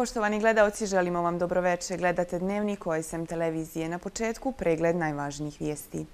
Poštovani gledalci, želimo vam dobroveče. Gledate dnevnik OSM televizije. Na početku pregled najvažnijih vijesti.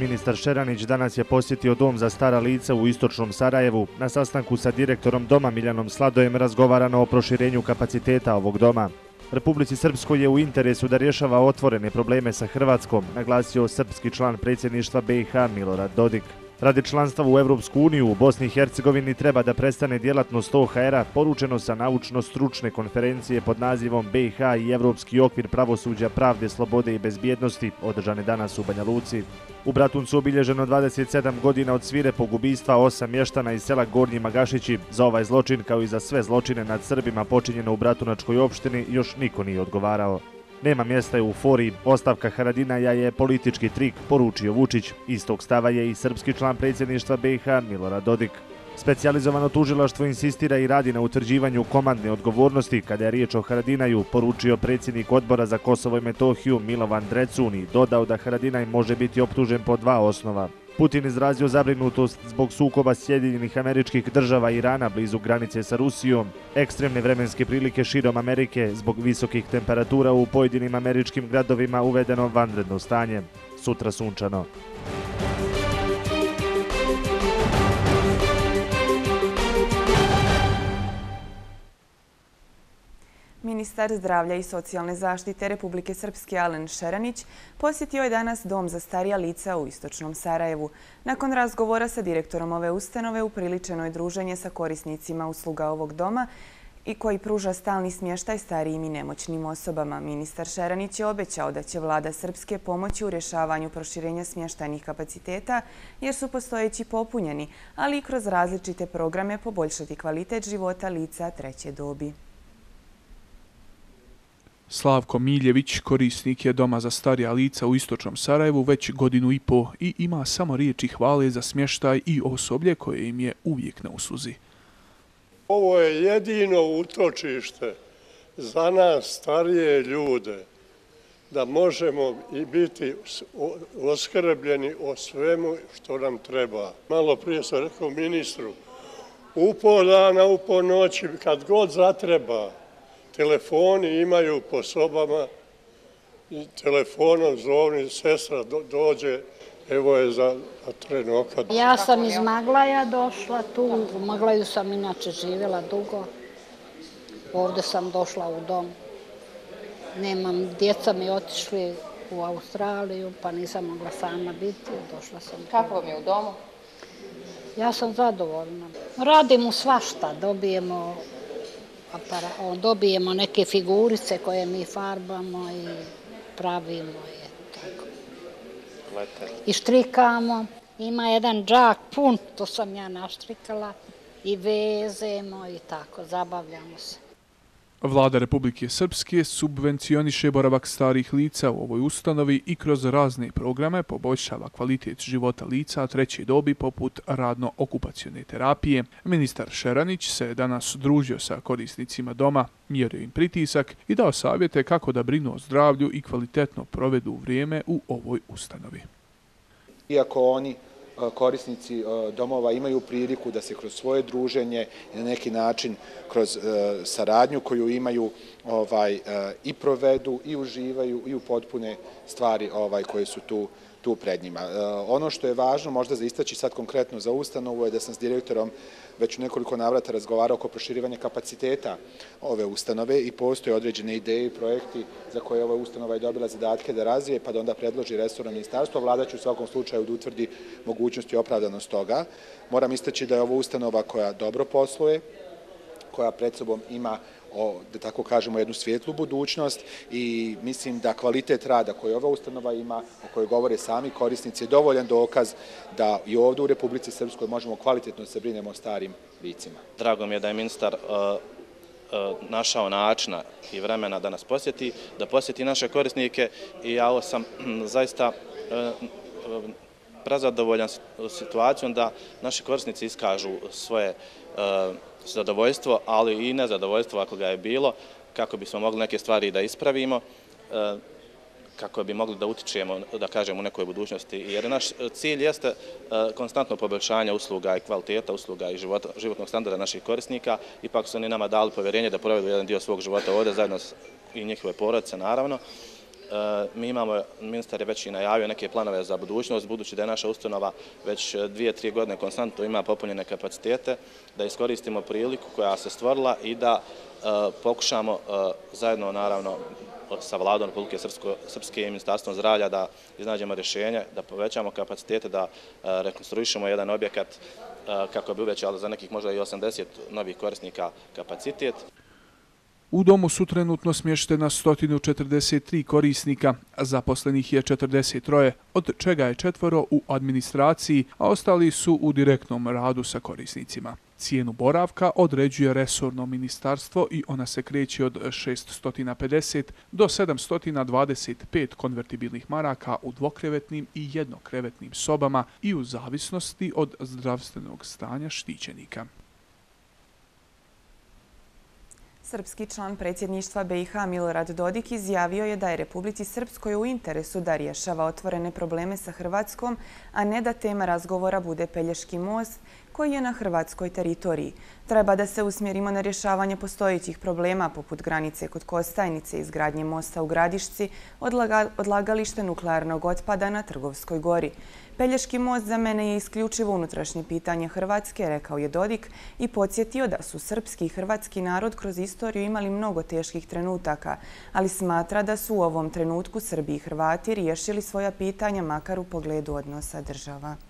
Ministar Šeranić danas je posjetio dom za stara lica u Istočnom Sarajevu. Na sastanku sa direktorom doma Miljanom Sladojem razgovarano o proširenju kapaciteta ovog doma. Republici Srpskoj je u interesu da rješava otvorene probleme sa Hrvatskom, naglasio srpski član predsjedništva BiH Milorad Dodik. Radi članstva u Evropsku uniju u Bosni i Hercegovini treba da prestane djelatnost OHR-a poručeno sa naučno-stručne konferencije pod nazivom BiH i Evropski okvir pravosuđa, pravde, slobode i bezbjednosti, održane danas u Banja Luci. U Bratuncu obilježeno 27 godina od svire pogubistva osam mještana iz sela Gornji Magašići. Za ovaj zločin, kao i za sve zločine nad Srbima počinjeno u Bratunačkoj opštini, još niko nije odgovarao. Nema mjesta u fori, ostavka Haradinaja je politički trik, poručio Vučić. Istog stava je i srpski član predsjedništva BiH Milorad Dodik. Specijalizovano tužilaštvo insistira i radi na utvrđivanju komandne odgovornosti kada je riječ o Haradinaju, poručio predsjednik odbora za Kosovo i Metohiju Milovan Drecun i dodao da Haradinaj može biti optužen po dva osnova. Putin izrazio zabrinutost zbog sukoba Sjedinjenih američkih država Irana blizu granice sa Rusijom, ekstremne vremenske prilike širom Amerike zbog visokih temperatura u pojedinim američkim gradovima uvedeno vanredno stanje. Sutra sunčano. Ministar zdravlja i socijalne zaštite Republike Srpske Alen Šeranić posjetio je danas Dom za starija lica u Istočnom Sarajevu. Nakon razgovora sa direktorom ove ustanove upriličeno je druženje sa korisnicima usluga ovog doma i koji pruža stalni smještaj starijim i nemoćnim osobama. Ministar Šeranić je obećao da će vlada Srpske pomoći u rješavanju proširenja smještajnih kapaciteta jer su postojeći popunjeni, ali i kroz različite programe poboljšati kvalitet života lica treće dobi. Slavko Miljević, korisnik je doma za starija lica u Istočnom Sarajevu već godinu i po i ima samo riječi hvale za smještaj i osoblje koje im je uvijek na usluzi. Ovo je jedino utočište za nas starije ljude da možemo i biti oskrbljeni o svemu što nam treba. Malo prije sam rekao ministru, u dana, u noći, kad god zatreba, telefoni imaju po sobama i telefonom zovni sestra dođe, evo je za trenokad. Ja sam iz Maglaja došla tu, u Maglaju sam inače živjela dugo. Ovdje sam došla u dom. Nemam, djeca mi otišli u Australiju, pa nisam mogla sama biti, došla sam. Kako vam je u domu? Ja sam zadovoljna. Radim u svašta, dobijemo dobijemo neke figurice koje mi farbamo i pravimo je tako. I štrikamo. Ima jedan džak pun, to sam ja naštrikala i vezemo i tako, zabavljamo se. Vlada Republike Srpske subvencioniše boravak starih lica u ovoj ustanovi i kroz razne programe poboljšava kvalitet života lica treće dobi poput radno-okupacijone terapije. Ministar Šeranić se danas družio sa korisnicima doma, mjerio im pritisak i dao savjete kako da brinu o zdravlju i kvalitetno provedu vrijeme u ovoj ustanovi. Iako oni E, korisnici e, domova imaju priliku da se kroz svoje druženje i na neki način kroz e, saradnju koju imaju ovaj, i provedu i uživaju i u potpune stvari ovaj, koje su tu tu pred njima. Ono što je važno možda za istaći sad konkretno za ustanovu je da sam s direktorom već u nekoliko navrata razgovarao oko proširivanja kapaciteta ove ustanove i postoje određene ideje i projekti za koje ova ustanova je dobila zadatke da razvije, pa da onda predloži resorno ministarstvo. Vlada će u svakom slučaju da utvrdi mogućnost i opravdanost toga. Moram istaći da je ovo ustanova koja dobro posluje, koja pred sobom ima o, da tako kažemo, jednu svijetlu budućnost i mislim da kvalitet rada koji ova ustanova ima, o kojoj govore sami korisnici, je dovoljan dokaz da i ovdje u Republici Srpskoj možemo kvalitetno se brinemo o starim vicima. Drago mi je da je ministar uh, našao načina i vremena da nas posjeti, da posjeti naše korisnike i ja ovo sam mm, zaista e, prezadovoljan situacijom da naši korisnici iskažu svoje zadovoljstvo, ali i nezadovoljstvo ako ga je bilo, kako bismo mogli neke stvari da ispravimo. E, kako bi mogli da utičemo, da kažemo, u nekoj budućnosti. Jer naš cilj jeste e, konstantno poboljšanje usluga i kvaliteta usluga i životnog standarda naših korisnika. Ipak su oni nama dali povjerenje da provedu jedan dio svog života ovdje, zajedno i njihove porodice, naravno. Mi imamo, ministar je već i najavio neke planove za budućnost, budući da je naša ustanova već e, dvije, tri godine konstantno ima popunjene kapacitete, da iskoristimo priliku koja se stvorila i da e, pokušamo e, zajedno, naravno, sa vladom Republike Srpske i Ministarstvom zdravlja da iznađemo rješenje, da povećamo kapacitete, da rekonstruišemo jedan objekat kako bi uvećali za nekih možda i 80 novih korisnika kapacitet. U domu su trenutno smještena 143 korisnika, zaposlenih je 43, od čega je četvoro u administraciji, a ostali su u direktnom radu sa korisnicima. Cijenu boravka određuje resorno ministarstvo i ona se kreće od 650 do 725 konvertibilnih maraka u dvokrevetnim i jednokrevetnim sobama i u zavisnosti od zdravstvenog stanja štićenika. Srpski član predsjedništva BiH Milorad Dodik izjavio je da je Republici Srpskoj u interesu da rješava otvorene probleme sa Hrvatskom, a ne da tema razgovora bude Pelješki most koji je na hrvatskoj teritoriji. Treba da se usmjerimo na rješavanje postojićih problema poput granice kod Kostajnice, izgradnje mosta u Gradišci, odlagalište nuklearnog otpada na Trgovskoj gori. Pelješki most za mene je isključivo unutrašnje pitanje Hrvatske, rekao je Dodik i podsjetio da su srpski i hrvatski narod kroz istoriju imali mnogo teških trenutaka, ali smatra da su u ovom trenutku Srbi i Hrvati riješili svoja pitanja makar u pogledu odnosa država.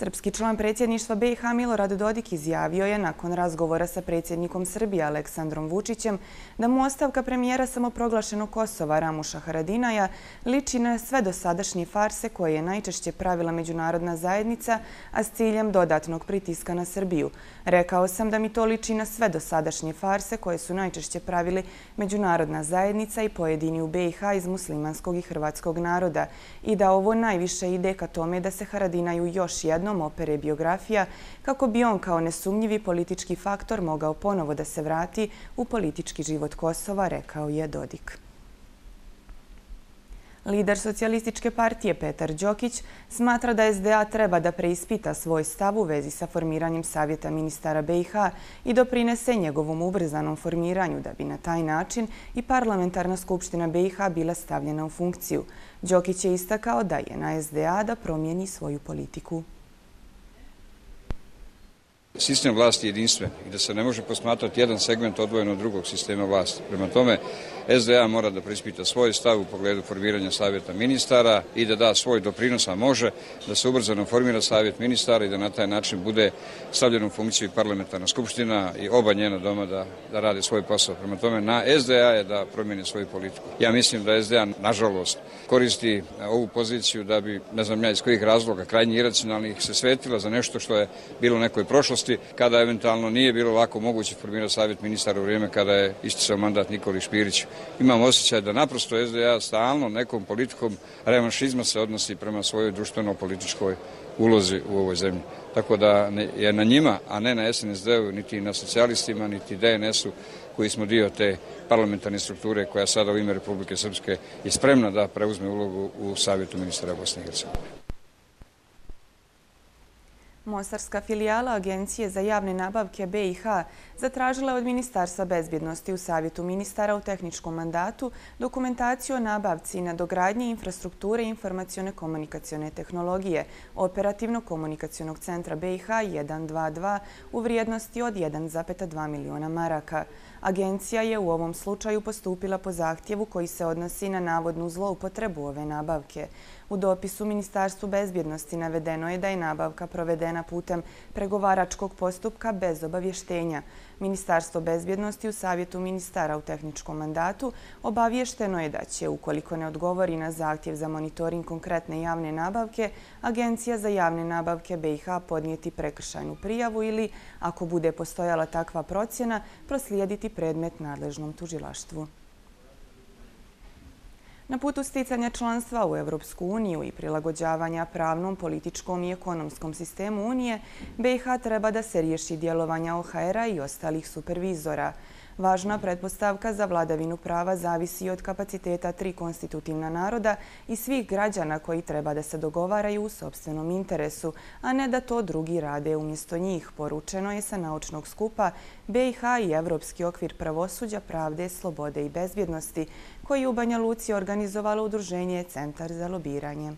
Srpski član predsjedništva BiH Milorad Dodik izjavio je nakon razgovora sa predsjednikom Srbije Aleksandrom Vučićem da mu ostavka premijera samoproglašenog Kosova Ramuša Haradinaja liči na sve dosadašnje farse koje je najčešće pravila međunarodna zajednica, a s ciljem dodatnog pritiska na Srbiju. Rekao sam da mi to liči na sve dosadašnje farse koje su najčešće pravili međunarodna zajednica i pojedini u BiH iz muslimanskog i hrvatskog naroda i da ovo najviše ide ka tome da se Haradinaju još jedno jednom opere biografija kako bi on kao nesumnjivi politički faktor mogao ponovo da se vrati u politički život Kosova, rekao je Dodik. Lider socijalističke partije Petar Đokić smatra da SDA treba da preispita svoj stav u vezi sa formiranjem Savjeta ministara BiH i doprinese njegovom ubrzanom formiranju da bi na taj način i parlamentarna skupština BiH bila stavljena u funkciju. Đokić je istakao da je na SDA da promijeni svoju politiku sistem vlasti jedinstven i da se ne može posmatrati jedan segment odvojen od drugog sistema vlasti. Prema tome, SDA mora da prispita svoj stav u pogledu formiranja savjeta ministara i da da svoj doprinos, a može da se ubrzano formira savjet ministara i da na taj način bude stavljeno u funkciju parlamentarna skupština i oba njena doma da, da radi svoj posao. Prema tome, na SDA je da promijeni svoju politiku. Ja mislim da SDA, nažalost, koristi e, ovu poziciju da bi, ne znam ja iz kojih razloga, krajnji iracionalnih se svetila za nešto što je bilo u nekoj prošlosti, kada eventualno nije bilo lako moguće formirati savjet ministara u vrijeme kada je isticao mandat Nikoli Špirić imam osjećaj da naprosto SDA stalno nekom politikom revanšizma se odnosi prema svojoj društveno-političkoj ulozi u ovoj zemlji. Tako da je na njima, a ne na SNSD-u, niti na socijalistima, niti DNS-u, koji smo dio te parlamentarne strukture koja sada u ime Republike Srpske je spremna da preuzme ulogu u Savjetu ministra Bosne i Hercegovine. Mostarska filijala Agencije za javne nabavke BiH zatražila od Ministarstva bezbjednosti u Savjetu ministara u tehničkom mandatu dokumentaciju o nabavci na dogradnje infrastrukture informacijone komunikacijone tehnologije Operativno-komunikacijonog centra BiH 122 u vrijednosti od 1,2 miliona maraka. Agencija je u ovom slučaju postupila po zahtjevu koji se odnosi na navodnu zloupotrebu ove nabavke. U dopisu Ministarstvu bezbjednosti navedeno je da je nabavka provedena putem pregovaračkog postupka bez obavještenja. Ministarstvo bezbjednosti u Savjetu ministara u tehničkom mandatu obavješteno je da će, ukoliko ne odgovori na zahtjev za monitoring konkretne javne nabavke, Agencija za javne nabavke BiH podnijeti prekršajnu prijavu ili, ako bude postojala takva procjena, proslijediti predmet nadležnom tužilaštvu. Na putu sticanja članstva u Evropsku uniju i prilagođavanja pravnom, političkom i ekonomskom sistemu Unije, BiH treba da se riješi djelovanja OHR-a i ostalih supervizora. Važna pretpostavka za vladavinu prava zavisi od kapaciteta tri konstitutivna naroda i svih građana koji treba da se dogovaraju u sobstvenom interesu, a ne da to drugi rade umjesto njih, poručeno je sa naučnog skupa BiH i Evropski okvir pravosuđa, pravde, slobode i bezbjednosti, koji u Banja Luci organizovalo udruženje Centar za lobiranje.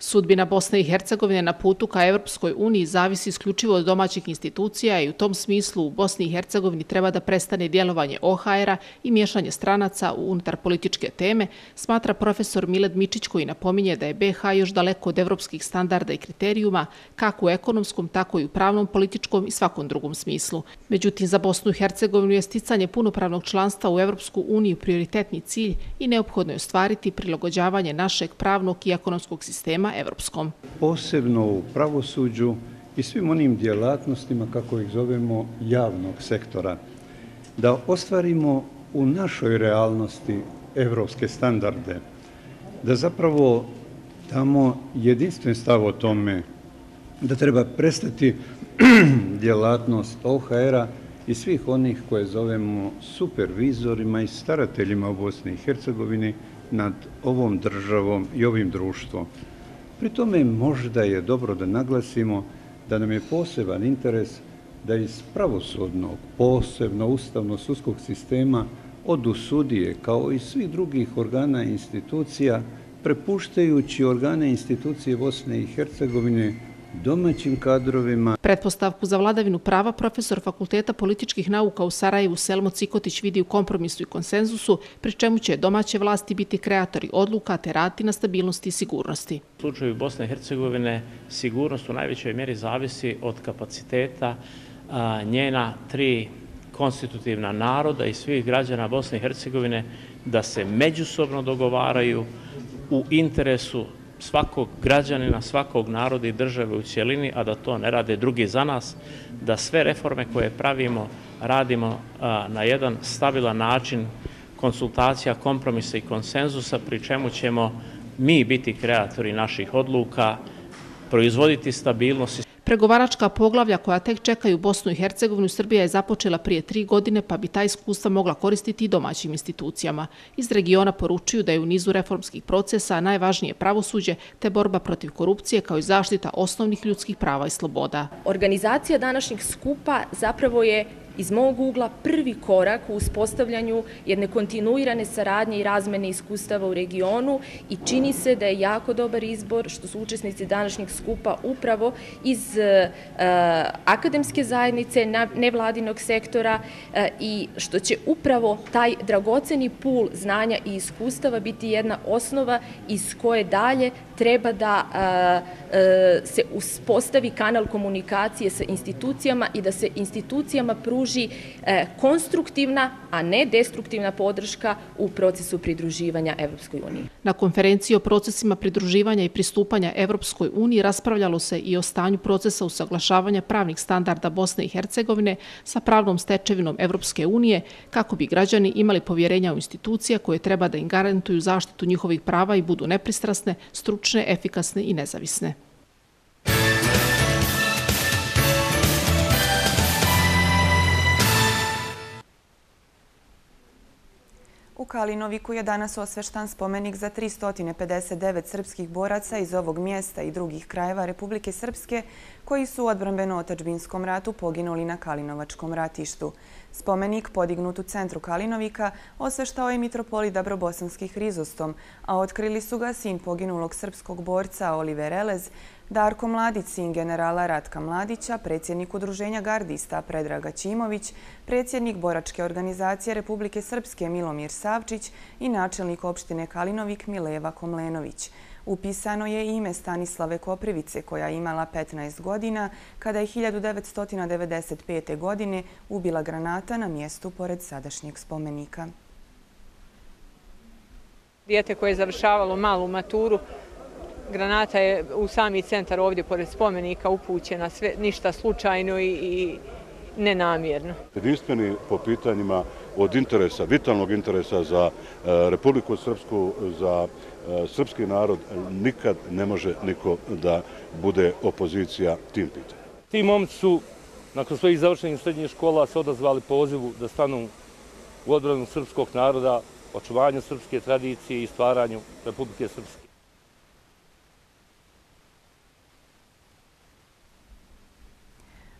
Sudbina Bosne i Hercegovine na putu ka Evropskoj uniji zavisi isključivo od domaćih institucija i u tom smislu u Bosni i Hercegovini treba da prestane djelovanje OHR-a i miješanje stranaca u unutar političke teme, smatra profesor Miled Mičić koji napominje da je BH još daleko od evropskih standarda i kriterijuma kako u ekonomskom, tako i u pravnom, političkom i svakom drugom smislu. Međutim, za Bosnu i Hercegovinu je sticanje punopravnog članstva u Evropsku uniju prioritetni cilj i neophodno je ostvariti prilagođavanje našeg pravnog i ekonomskog sistema prema evropskom. Posebno u pravosuđu i svim onim djelatnostima, kako ih zovemo, javnog sektora, da ostvarimo u našoj realnosti evropske standarde, da zapravo tamo jedinstven stav o tome da treba prestati djelatnost OHR-a i svih onih koje zovemo supervizorima i starateljima u Bosni i Hercegovini nad ovom državom i ovim društvom. Pri tome možda je dobro da naglasimo da nam je poseban interes da iz pravosudnog, posebno ustavno-sudskog sistema od sudije kao i svih drugih organa i institucija, prepuštajući organe institucije Bosne i Hercegovine domaćim kadrovima. Pretpostavku za vladavinu prava profesor Fakulteta političkih nauka u Sarajevu Selmo Cikotić vidi u kompromisu i konsenzusu, pri čemu će domaće vlasti biti kreatori odluka te rati na stabilnosti i sigurnosti. U slučaju Bosne i Hercegovine sigurnost u najvećoj mjeri zavisi od kapaciteta njena tri konstitutivna naroda i svih građana Bosne i Hercegovine da se međusobno dogovaraju u interesu svakog građanina, svakog naroda i države u cijelini, a da to ne rade drugi za nas, da sve reforme koje pravimo radimo na jedan stabilan način konsultacija, kompromisa i konsenzusa, pri čemu ćemo mi biti kreatori naših odluka, proizvoditi stabilnost Pregovaračka poglavlja koja tek čekaju Bosnu i Hercegovinu Srbija je započela prije tri godine pa bi ta iskustva mogla koristiti i domaćim institucijama. Iz regiona poručuju da je u nizu reformskih procesa najvažnije pravosuđe te borba protiv korupcije kao i zaštita osnovnih ljudskih prava i sloboda. Organizacija današnjih skupa zapravo je iz mog ugla prvi korak u uspostavljanju jedne kontinuirane saradnje i razmene iskustava u regionu i čini se da je jako dobar izbor što su učesnici današnjeg skupa upravo iz e, akademske zajednice, nevladinog sektora e, i što će upravo taj dragoceni pul znanja i iskustava biti jedna osnova iz koje dalje treba da se uspostavi kanal komunikacije sa institucijama i da se institucijama pruži e, konstruktivna, a ne destruktivna podrška u procesu pridruživanja Evropskoj uniji. Na konferenciji o procesima pridruživanja i pristupanja Evropskoj uniji raspravljalo se i o stanju procesa usaglašavanja pravnih standarda Bosne i Hercegovine sa pravnom stečevinom Evropske unije kako bi građani imali povjerenja u institucije koje treba da im garantuju zaštitu njihovih prava i budu nepristrasne, stručne, efikasne i nezavisne. U Kalinoviku je danas osveštan spomenik za 359 srpskih boraca iz ovog mjesta i drugih krajeva Republike Srpske koji su u odbrambeno-otačbinskom ratu poginuli na Kalinovačkom ratištu. Spomenik podignut u centru Kalinovika osveštao je mitropolit Dabrobosanskih Hrizostom, a otkrili su ga sin poginulog srpskog borca Oliver Elez, Darko Mladić, sin generala Ratka Mladića, predsjednik udruženja gardista Predraga Ćimović, predsjednik Boračke organizacije Republike Srpske Milomir Savčić i načelnik opštine Kalinovik Mileva Komlenović. Upisano je ime Stanislave Koprivice koja je imala 15 godina kada je 1995. godine ubila granata na mjestu pored sadašnjeg spomenika. Dijete koje je završavalo malu maturu granata je u sami centar ovdje pored spomenika upućena, sve, ništa slučajno i, i nenamjerno. Jedinstveni po pitanjima od interesa, vitalnog interesa za e, Republiku Srpsku, za E, srpski narod, nikad ne može niko da bude opozicija tim pitanjem. Ti momci su nakon svojih završenih srednjih škola se odazvali pozivu da stanu u odbranu srpskog naroda, očuvanju srpske tradicije i stvaranju Republike Srpske.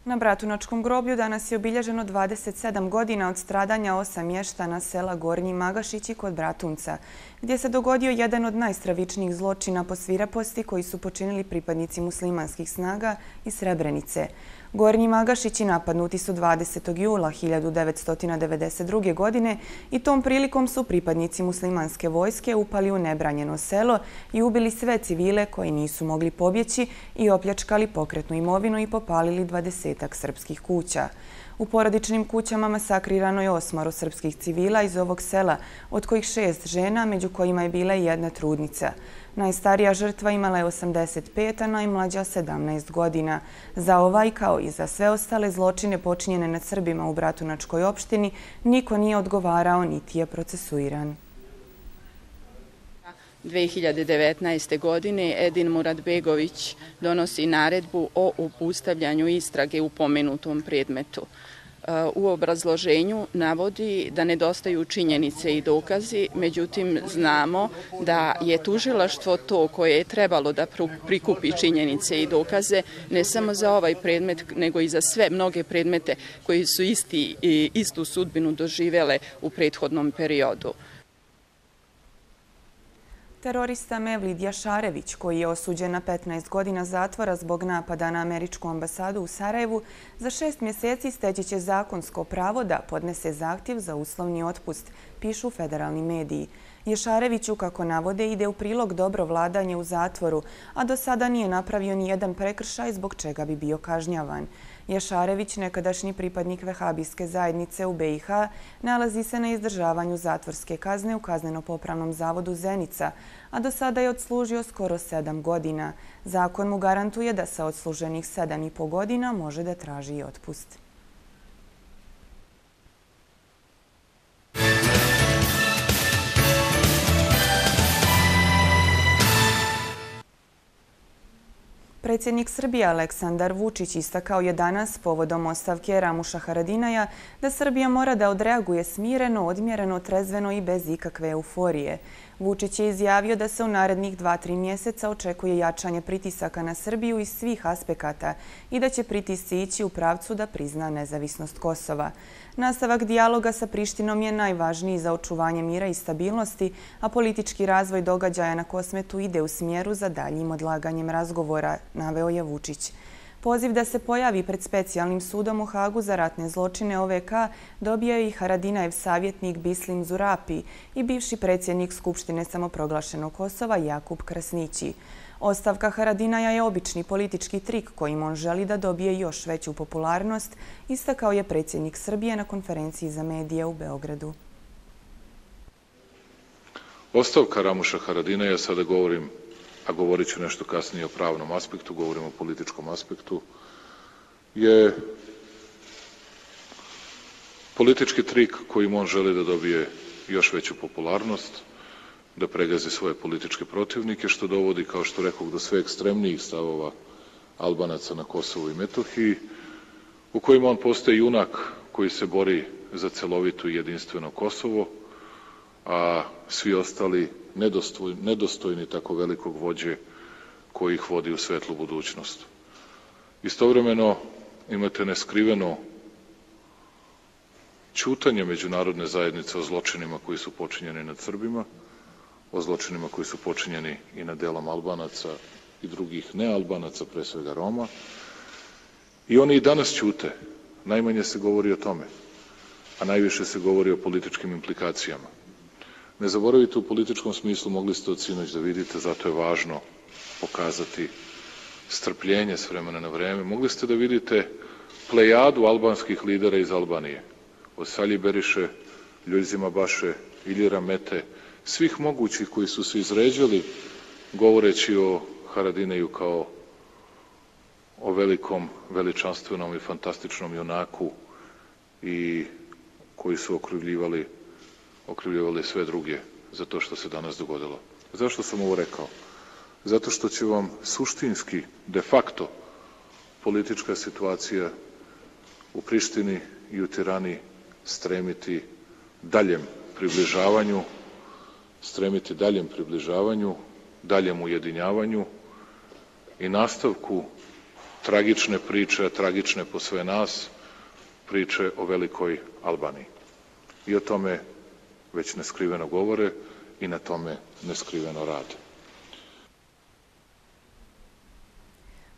Na Bratunačkom groblju danas je obilježeno 27 godina od stradanja osam mještana sela Gornji Magašići kod Bratunca, gdje se dogodio jedan od najstravičnijih zločina po sviraposti koji su počinili pripadnici muslimanskih snaga iz Srebrenice. Gornji Magašići napadnuti su 20. jula 1992. godine i tom prilikom su pripadnici muslimanske vojske upali u nebranjeno selo i ubili sve civile koji nisu mogli pobjeći i opljačkali pokretnu imovinu i popalili dvadesetak srpskih kuća. U porodičnim kućama masakrirano je osmaro srpskih civila iz ovog sela, od kojih šest žena, među kojima je bila i jedna trudnica. Najstarija žrtva imala je 85, a najmlađa 17 godina. Za ovaj, kao i za sve ostale zločine počinjene nad Srbima u Bratunačkoj opštini, niko nije odgovarao niti je procesuiran. 2019. godine Edin Muradbegović donosi naredbu o upustavljanju istrage u pomenutom predmetu E, u obrazloženju navodi da nedostaju činjenice i dokazi, međutim znamo da je tužilaštvo to koje je trebalo da prikupi činjenice i dokaze ne samo za ovaj predmet, nego i za sve mnoge predmete koji su isti, istu sudbinu doživele u prethodnom periodu. Terorista Mevlid Jašarević, koji je osuđen na 15 godina zatvora zbog napada na američku ambasadu u Sarajevu, za šest mjeseci steći će zakonsko pravo da podnese zahtjev za uslovni otpust, pišu federalni mediji. Ješareviću, kako navode, ide u prilog dobro vladanje u zatvoru, a do sada nije napravio ni jedan prekršaj zbog čega bi bio kažnjavan. Ješarević, nekadašnji pripadnik vehabijske zajednice u BiH, nalazi se na izdržavanju zatvorske kazne u kazneno-popravnom zavodu Zenica, a do sada je odslužio skoro sedam godina. Zakon mu garantuje da sa odsluženih sedam i po godina može da traži i otpust. Predsjednik Srbije Aleksandar Vučić istakao je danas povodom ostavke Ramuša Haradinaja da Srbija mora da odreaguje smireno, odmjereno, trezveno i bez ikakve euforije. Vučić je izjavio da se u narednih 2-3 mjeseca očekuje jačanje pritisaka na Srbiju iz svih aspekata i da će pritisci ići u pravcu da prizna nezavisnost Kosova. Nastavak dijaloga sa Prištinom je najvažniji za očuvanje mira i stabilnosti, a politički razvoj događaja na Kosmetu ide u smjeru za daljim odlaganjem razgovora, naveo je Vučić. Poziv da se pojavi pred specijalnim sudom u Hagu za ratne zločine OVK dobio i Haradinajev savjetnik Bislim Zurapi i bivši predsjednik Skupštine samoproglašenog Kosova Jakub Krasnići. Ostavka Haradinaja je obični politički trik kojim on želi da dobije još veću popularnost, istakao je predsjednik Srbije na konferenciji za medije u Beogradu. Ostavka Ramuša Haradinaja, sada govorim, a govorit ću nešto kasnije o pravnom aspektu, govorim o političkom aspektu, je politički trik kojim on želi da dobije još veću popularnost, da pregazi svoje političke protivnike, što dovodi, kao što rekao, do sve ekstremnijih stavova Albanaca na Kosovu i Metohiji, u kojima on postaje junak koji se bori za celovitu i jedinstveno Kosovo, a svi ostali nedostojni tako velikog vođe koji ih vodi u svetlu budućnost. Istovremeno imate neskriveno čutanje međunarodne zajednice o zločinima koji su počinjeni nad Srbima, o zločinima koji su počinjeni i na delom Albanaca i drugih nealbanaca, pre svega Roma. I oni i danas ćute. Najmanje se govori o tome, a najviše se govori o političkim implikacijama. Ne zaboravite, u političkom smislu mogli ste od sinoć da vidite, zato je važno pokazati strpljenje s vremena na vreme. Mogli ste da vidite plejadu albanskih lidera iz Albanije, od Salji Beriše, Ljuzima Baše, Iljira Mete, svih mogućih koji su se izređali govoreći o Haradineju kao o velikom, veličanstvenom i fantastičnom junaku i koji su okrivljivali, okrivljavali sve druge za to što se danas dogodilo. Zašto sam ovo rekao? Zato što će vam suštinski, de facto, politička situacija u Prištini i u Tirani stremiti daljem približavanju, stremiti daljem približavanju, daljem ujedinjavanju i nastavku tragične priče, tragične po sve nas, priče o velikoj Albaniji. I o tome već neskriveno govore i na tome neskriveno rade.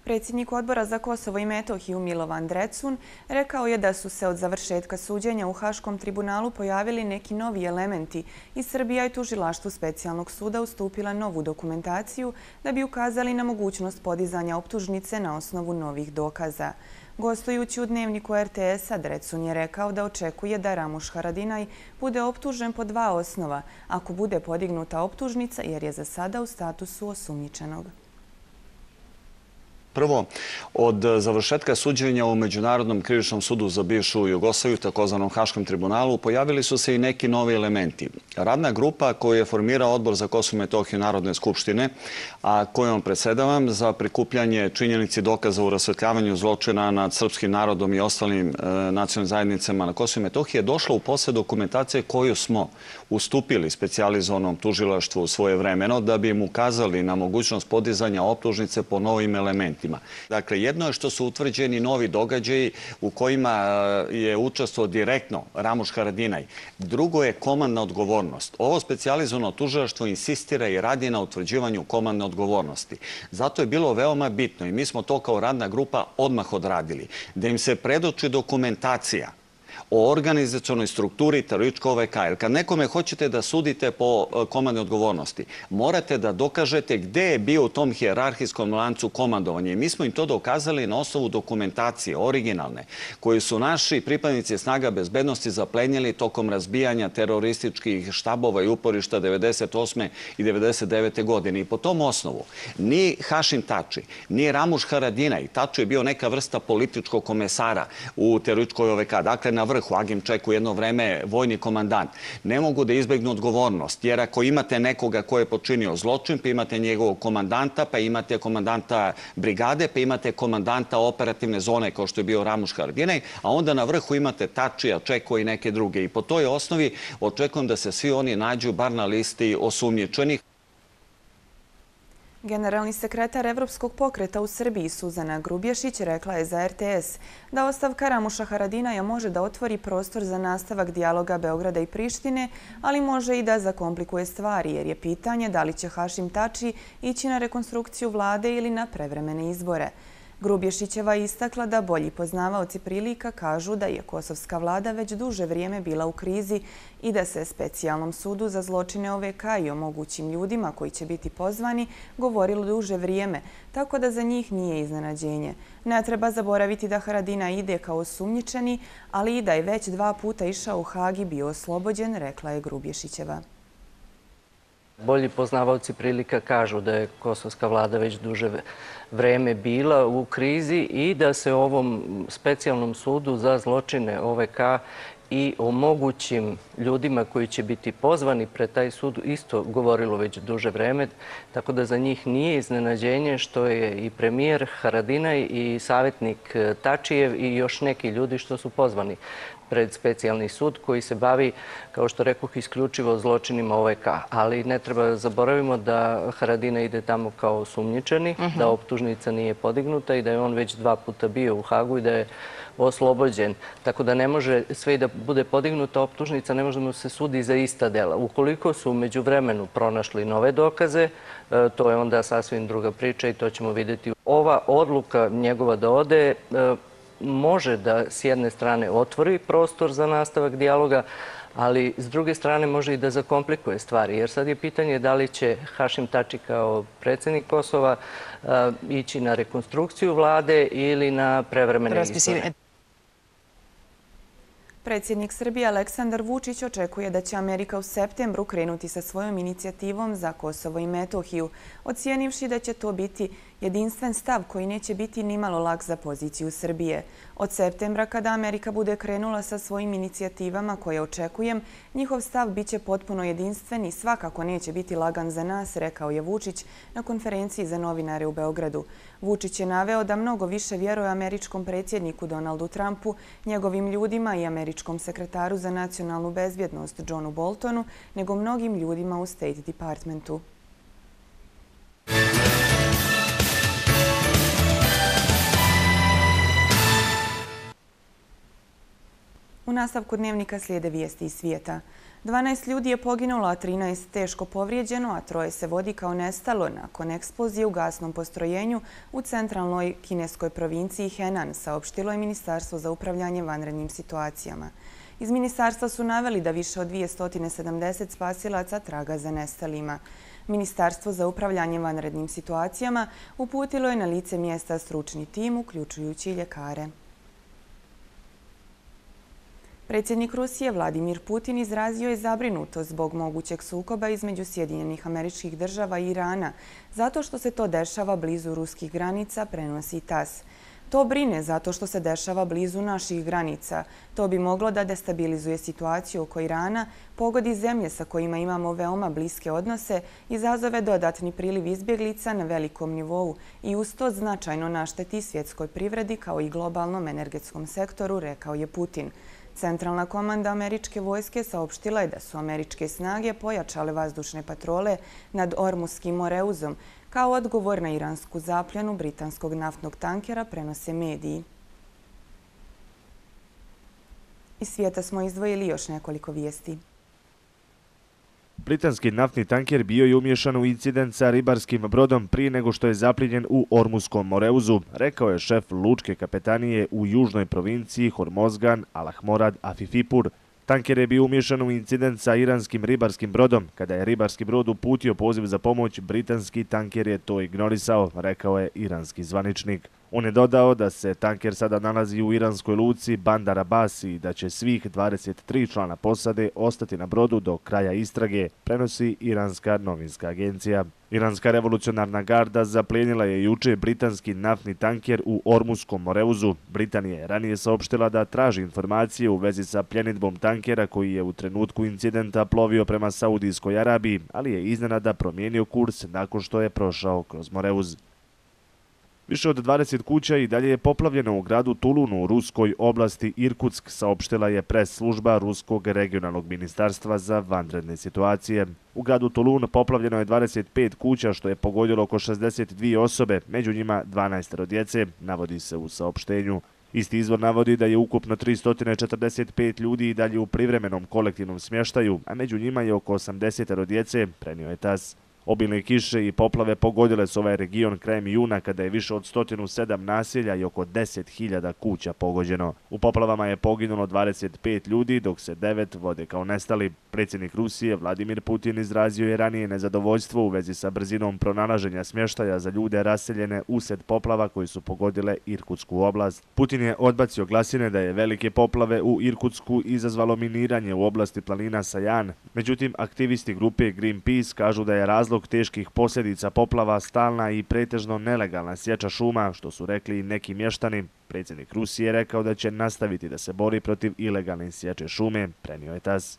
Predsjednik odbora za Kosovo i Metohiju Milovan Drecun rekao je da su se od završetka suđenja u Haškom tribunalu pojavili neki novi elementi i Srbija je tužilaštvu specijalnog suda ustupila novu dokumentaciju da bi ukazali na mogućnost podizanja optužnice na osnovu novih dokaza. Gostujući u dnevniku RTS-a, Drecun je rekao da očekuje da Ramuš Haradinaj bude optužen po dva osnova ako bude podignuta optužnica jer je za sada u statusu osumnjičenog. Prvo, od eh, završetka suđenja u Međunarodnom krivičnom sudu za bivšu Jugoslaviju, takozvanom Haškom tribunalu, pojavili su se i neki novi elementi. Radna grupa koju je formirao Odbor za Kosovo i Metohiju Narodne skupštine, a kojom predsedavam za prikupljanje činjenici dokaza u rasvetljavanju zločina nad srpskim narodom i ostalim e, nacionalnim zajednicama na Kosovo i Metohiji, je došla u posled dokumentacije koju smo ustupili specializovanom tužilaštvu u svoje vremeno da bi im ukazali na mogućnost podizanja optužnice po novim elementima. Dakle, jedno je što su utvrđeni novi događaji u kojima e, je učestvo direktno Ramuš Haradinaj. Drugo je komandna odgovornost. Ovo specijalizovano tužilaštvo insistira i radi na utvrđivanju komandne odgovornosti. Zato je bilo veoma bitno i mi smo to kao radna grupa odmah odradili. Da im se predoči dokumentacija o organizacijonoj strukturi teroričkog OVK. Jer kad nekome hoćete da sudite po e, komandne odgovornosti, morate da dokažete gde je bio u tom hjerarhijskom lancu komandovanje. I mi smo im to dokazali na osnovu dokumentacije, originalne, koju su naši pripadnici snaga bezbednosti zaplenjeli tokom razbijanja terorističkih štabova i uporišta 98. i 99. godine. I po tom osnovu, ni Hašim Tači, ni Ramuš Haradina, i Tači je bio neka vrsta političkog komesara u teroričkoj OVK, dakle na vrhu vrhu, Agim u jedno vreme vojni komandant, ne mogu da izbegnu odgovornost. Jer ako imate nekoga ko je počinio zločin, pa imate njegovog komandanta, pa imate komandanta brigade, pa imate komandanta operativne zone kao što je bio Ramuš Hardinej, a onda na vrhu imate Tačija, Čeko i neke druge. I po toj osnovi očekujem da se svi oni nađu bar na listi osumnjičenih. Generalni sekretar Evropskog pokreta u Srbiji Suzana Grubješić rekla je za RTS da ostavka Ramuša Haradinaja može da otvori prostor za nastavak dijaloga Beograda i Prištine, ali može i da zakomplikuje stvari jer je pitanje da li će Hašim Tači ići na rekonstrukciju vlade ili na prevremene izbore. Grubješićeva istakla da bolji poznavaoci prilika kažu da je kosovska vlada već duže vrijeme bila u krizi i da se specijalnom sudu za zločine OVK i o mogućim ljudima koji će biti pozvani govorilo duže vrijeme, tako da za njih nije iznenađenje. Ne treba zaboraviti da Haradina ide kao sumnjičeni, ali i da je već dva puta išao u Hagi bio oslobođen, rekla je Grubješićeva. Bolji poznavaoci prilika kažu da je kosovska vlada već duže vreme bila u krizi i da se ovom specijalnom sudu za zločine OVK i o mogućim ljudima koji će biti pozvani pre taj sud isto govorilo već duže vreme, tako da za njih nije iznenađenje što je i premijer Haradinaj i savjetnik e, Tačijev i još neki ljudi što su pozvani pred specijalni sud koji se bavi, kao što rekoh, isključivo zločinima OVK. Ali ne treba zaboravimo da Haradina ide tamo kao sumnjičani, mhm. da optužnica nije podignuta i da je on već dva puta bio u Hagu i da je oslobođen. Tako da ne može sve da bude podignuta optužnica, ne možemo se sudi za ista dela. Ukoliko su među vremenu pronašli nove dokaze, e, to je onda sasvim druga priča i to ćemo vidjeti. Ova odluka njegova da ode e, može da s jedne strane otvori prostor za nastavak dijaloga, ali s druge strane može i da zakomplikuje stvari. Jer sad je pitanje da li će Hašim Tači kao predsjednik Kosova ići na rekonstrukciju vlade ili na prevremene izbore. Predsjednik Srbije Aleksandar Vučić očekuje da će Amerika u septembru krenuti sa svojom inicijativom za Kosovo i Metohiju, ocijenivši da će to biti Jedinstven stav koji neće biti nimalo lak za poziciju Srbije. Od septembra, kada Amerika bude krenula sa svojim inicijativama koje očekujem, njihov stav biće potpuno jedinstven i svakako neće biti lagan za nas, rekao je Vučić na konferenciji za novinare u Beogradu. Vučić je naveo da mnogo više vjeruje američkom predsjedniku Donaldu Trumpu, njegovim ljudima i američkom sekretaru za nacionalnu bezbjednost Johnu Boltonu, nego mnogim ljudima u State Departmentu. U nastavku dnevnika slijede vijesti iz svijeta. 12 ljudi je poginulo, a 13 teško povrijeđeno, a troje se vodi kao nestalo nakon eksplozije u gasnom postrojenju u centralnoj kineskoj provinciji Henan, saopštilo je Ministarstvo za upravljanje vanrednim situacijama. Iz ministarstva su naveli da više od 270 spasilaca traga za nestalima. Ministarstvo za upravljanje vanrednim situacijama uputilo je na lice mjesta stručni tim, uključujući ljekare. Predsjednik Rusije Vladimir Putin izrazio je zabrinuto zbog mogućeg sukoba između Sjedinjenih američkih država i Irana, zato što se to dešava blizu ruskih granica, prenosi TAS. To brine zato što se dešava blizu naših granica. To bi moglo da destabilizuje situaciju oko Irana, pogodi zemlje sa kojima imamo veoma bliske odnose, izazove dodatni priliv izbjeglica na velikom nivou i uz to značajno našteti svjetskoj privredi kao i globalnom energetskom sektoru, rekao je Putin. Centralna komanda američke vojske saopštila je da su američke snage pojačale vazdušne patrole nad Ormuskim moreuzom kao odgovor na iransku zapljenu britanskog naftnog tankera prenose mediji. Iz svijeta smo izdvojili još nekoliko vijesti. Britanski naftni tanker bio je umješan u incident sa ribarskim brodom prije nego što je zapljenjen u Ormuskom Moreuzu, rekao je šef Lučke kapetanije u južnoj provinciji Hormozgan Alahmorad Afifipur. Tanker je bio umješan u incident sa iranskim ribarskim brodom. Kada je ribarski brod uputio poziv za pomoć, britanski tanker je to ignorisao, rekao je iranski zvaničnik. On je dodao da se tanker sada nalazi u iranskoj luci Bandar Abbas i da će svih 23 člana posade ostati na brodu do kraja istrage, prenosi Iranska novinska agencija. Iranska revolucionarna garda zaplijenila je juče britanski naftni tanker u Ormuskom Moreuzu. Britanija je ranije saopštila da traži informacije u vezi sa pljenitbom tankera koji je u trenutku incidenta plovio prema Saudijskoj Arabiji, ali je iznenada promijenio kurs nakon što je prošao kroz Moreuz. Više od 20 kuća i dalje je poplavljeno u gradu Tulunu u ruskoj oblasti Irkutsk, saopštila je pres služba Ruskog regionalnog ministarstva za vanredne situacije. U gradu Tulun poplavljeno je 25 kuća, što je pogodilo oko 62 osobe, među njima 12 djece, navodi se u saopštenju. Isti izvor navodi da je ukupno 345 ljudi i dalje u privremenom kolektivnom smještaju, a među njima je oko 80 djece, prenio je TAS. Obilne kiše i poplave pogodile su ovaj region krajem juna kada je više od 107 nasilja i oko 10.000 kuća pogođeno. U poplavama je poginulo 25 ljudi dok se 9 vode kao nestali. Predsjednik Rusije Vladimir Putin izrazio je ranije nezadovoljstvo u vezi sa brzinom pronalaženja smještaja za ljude raseljene usred poplava koji su pogodile Irkutsku oblast. Putin je odbacio glasine da je velike poplave u Irkutsku izazvalo miniranje u oblasti planina Sajan. Međutim, aktivisti grupe Greenpeace kažu da je razlog zbog teških posljedica poplava stalna i pretežno nelegalna sječa šuma, što su rekli neki mještani. Predsjednik Rusije je rekao da će nastaviti da se bori protiv ilegalne sječe šume, prenio je tas.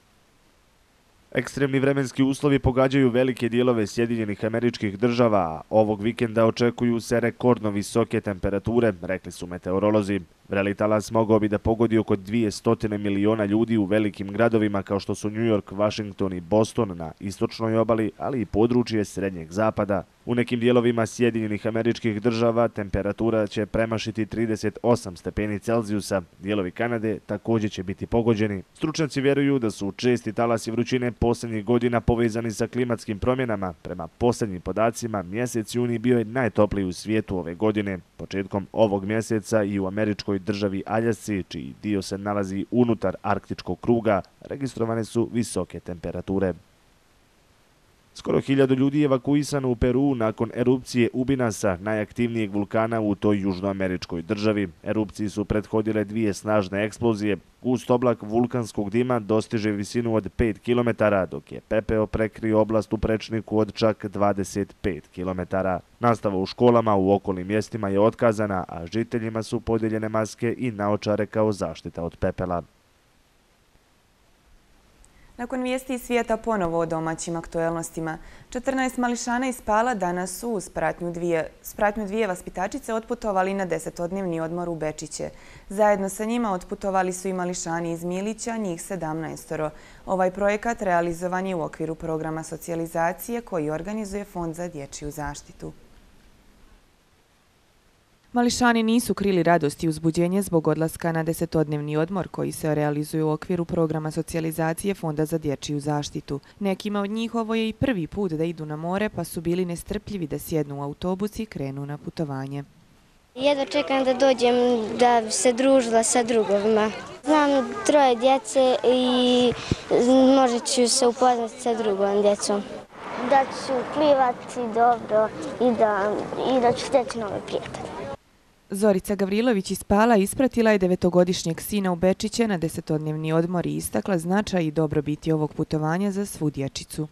Ekstremni vremenski uslovi pogađaju velike dijelove Sjedinjenih američkih država. Ovog vikenda očekuju se rekordno visoke temperature, rekli su meteorolozi. Vreli talas mogao bi da pogodi oko 200 miliona ljudi u velikim gradovima kao što su New York, Washington i Boston na istočnoj obali, ali i područje srednjeg zapada. U nekim dijelovima Sjedinjenih američkih država temperatura će premašiti 38 stepeni Celzijusa. Dijelovi Kanade također će biti pogođeni. Stručnjaci vjeruju da su česti talasi vrućine posljednjih godina povezani sa klimatskim promjenama. Prema posljednjim podacima, mjesec juni bio je najtopliji u svijetu ove godine. Početkom ovog mjeseca i u američkoj državi Aljasci, čiji dio se nalazi unutar arktičkog kruga, registrovane su visoke temperature. Skoro hiljadu ljudi je evakuisano u Peru nakon erupcije Ubinasa, najaktivnijeg vulkana u toj južnoameričkoj državi. Erupciji su prethodile dvije snažne eksplozije. Gust oblak vulkanskog dima dostiže visinu od 5 km, dok je pepeo prekrio oblast u prečniku od čak 25 km. Nastava u školama u okolnim mjestima je otkazana, a žiteljima su podijeljene maske i naočare kao zaštita od pepela. Nakon vijesti iz svijeta ponovo o domaćim aktuelnostima, 14 mališana iz Pala danas su uz pratnju dvije vaspitačice otputovali na desetodnevni odmor u Bečiće. Zajedno sa njima otputovali su i mališani iz Milića, njih 17. Ovaj projekat realizovan je u okviru programa socijalizacije koji organizuje Fond za dječju zaštitu. Mališani nisu krili radost i uzbuđenje zbog odlaska na desetodnevni odmor koji se realizuje u okviru programa socijalizacije Fonda za dječiju zaštitu. Nekima od njih ovo je i prvi put da idu na more pa su bili nestrpljivi da sjednu u autobus i krenu na putovanje. Jedva čekam da dođem da se družila sa drugovima. Znam troje djece i možda ću se upoznati sa drugom djecom. Da ću plivati dobro i da ću steći nove prijatelje. Zorica Gavrilović iz Pala ispratila je devetogodišnjeg sina u Bečiće na desetodnevni odmor i istakla značaj i dobrobiti ovog putovanja za svu dječicu.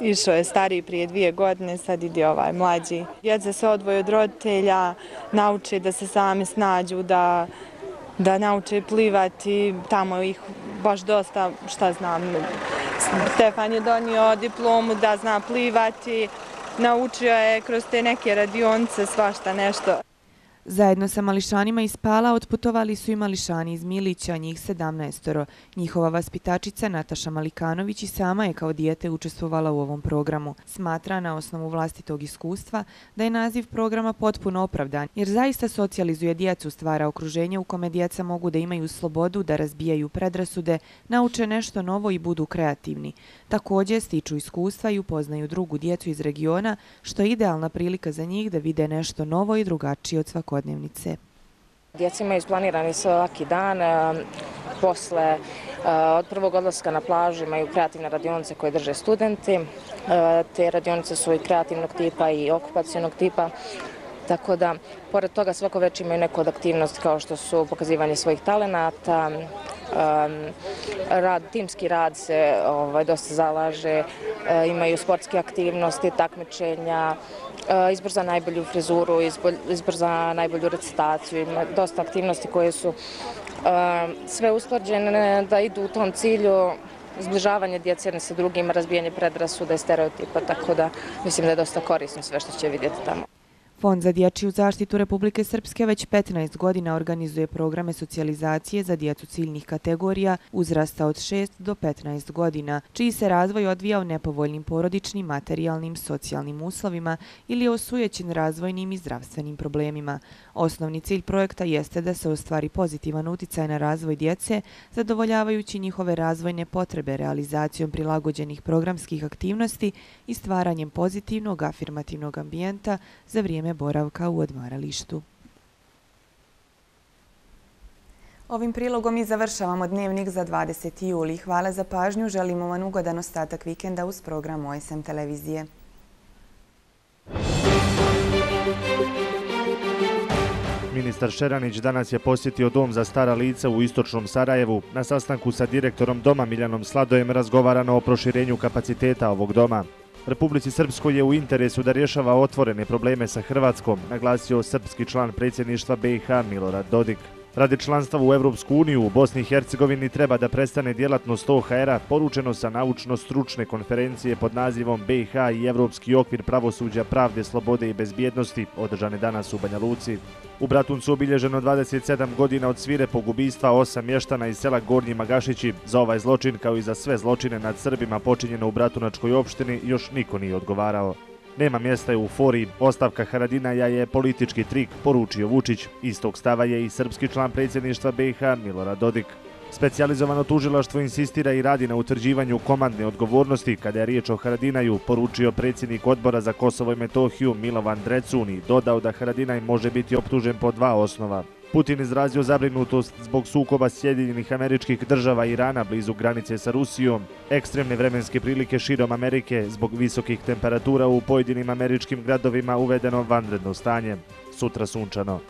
Išao je stariji prije dvije godine, sad ide ovaj mlađi. Djeca se odvoje od roditelja, nauče da se sami snađu, da, da nauče plivati. Tamo ih baš dosta, šta znam, Stefan je donio diplomu da zna plivati. Naučio je kroz te neke radionce svašta nešto. Zajedno sa mališanima iz Pala otputovali su i mališani iz Milića, njih 17. Njihova vaspitačica Nataša Malikanović i sama je kao dijete učestvovala u ovom programu. Smatra na osnovu vlastitog iskustva da je naziv programa potpuno opravdan, jer zaista socijalizuje djecu, stvara okruženje u kome djeca mogu da imaju slobodu, da razbijaju predrasude, nauče nešto novo i budu kreativni. Također stiču iskustva i upoznaju drugu djecu iz regiona, što je idealna prilika za njih da vide nešto novo i drugačije od svakog svakodnevnice. Djeca imaju isplanirani svaki dan. E, posle e, od prvog odlaska na plažu imaju kreativne radionice koje drže studenti. E, te radionice su i kreativnog tipa i okupacijonog tipa. Tako da, pored toga, svako već imaju neku od aktivnosti kao što su pokazivanje svojih talenata, um, rad, timski rad se ovaj, dosta zalaže, eh, imaju sportske aktivnosti, takmičenja, Eh, izbor za najbolju frizuru, izbor za najbolju recitaciju, ima dosta aktivnosti koje su eh, sve usklađene da idu u tom cilju zbližavanje djece jedne sa drugima, razbijanje predrasuda i stereotipa, tako da mislim da je dosta korisno sve što će vidjeti tamo. Fond za dječju zaštitu Republike Srpske već 15 godina organizuje programe socijalizacije za djecu ciljnih kategorija uzrasta od 6 do 15 godina, čiji se razvoj odvija u nepovoljnim porodičnim, materijalnim, socijalnim uslovima ili osujećen razvojnim i zdravstvenim problemima. Osnovni cilj projekta jeste da se ostvari pozitivan uticaj na razvoj djece, zadovoljavajući njihove razvojne potrebe realizacijom prilagođenih programskih aktivnosti i stvaranjem pozitivnog afirmativnog ambijenta za vrijeme boravka u odmaralištu. Ovim prilogom i završavamo dnevnik za 20. juli. Hvala za pažnju. Želimo vam ugodan ostatak vikenda uz program OSM televizije. Ministar Šeranić danas je posjetio dom za stara lica u istočnom Sarajevu. Na sastanku sa direktorom doma Miljanom Sladojem razgovarano o proširenju kapaciteta ovog doma. Republici Srpskoj je u interesu da rješava otvorene probleme sa Hrvatskom, naglasio srpski član predsjedništva BiH Milorad Dodik. Radi članstva u Evropsku uniju u Bosni i Hercegovini treba da prestane djelatnost OHR-a poručeno sa naučno-stručne konferencije pod nazivom BiH i Evropski okvir pravosuđa pravde, slobode i bezbjednosti održane danas u Banja Luci. U Bratuncu obilježeno 27 godina od svire pogubistva osam mještana iz sela Gornji Magašići. Za ovaj zločin, kao i za sve zločine nad Srbima počinjeno u Bratunačkoj opštini, još niko nije odgovarao. Nema mjesta u fori, ostavka Haradinaja je politički trik, poručio Vučić. Istog stava je i srpski član predsjedništva BiH Milorad Dodik. Specijalizovano tužilaštvo insistira i radi na utvrđivanju komandne odgovornosti kada je riječ o Haradinaju, poručio predsjednik odbora za Kosovo i Metohiju Milovan Drecun i dodao da Haradinaj može biti optužen po dva osnova. Putin izrazio zabrinutost zbog sukoba Sjedinjenih američkih država i Irana blizu granice sa Rusijom, ekstremne vremenske prilike širom Amerike zbog visokih temperatura u pojedinim američkim gradovima uvedeno vanredno stanje. Sutra sunčano.